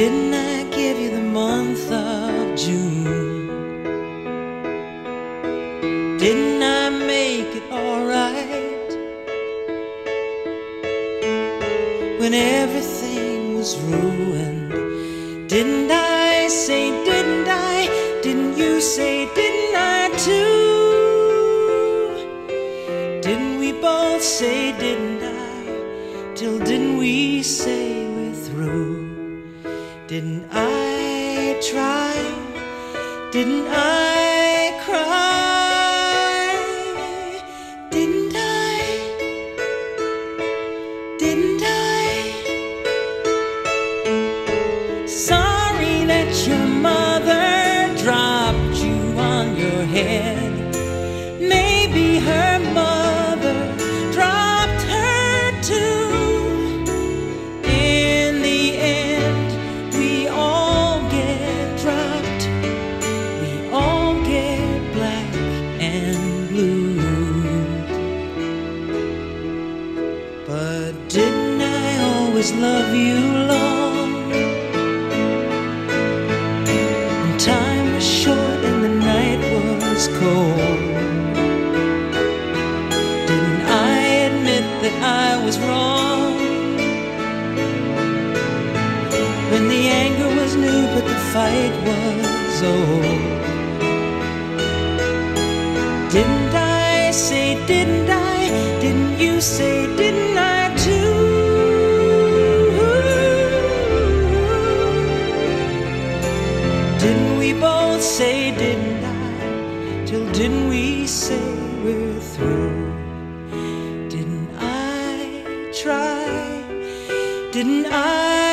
Didn't I give you the month of June? Didn't I make it alright? When everything was ruined, didn't I say, didn't I? Didn't you say, didn't I too? Didn't we both say, didn't I? Till didn't we say, didn't I try? Didn't I cry? Didn't I? Didn't I? Love you long? When time was short and the night was cold. Didn't I admit that I was wrong? When the anger was new but the fight was old. Didn't I say, didn't I? Didn't you say, didn't I too? Didn't we say we're through? Didn't I try? Didn't I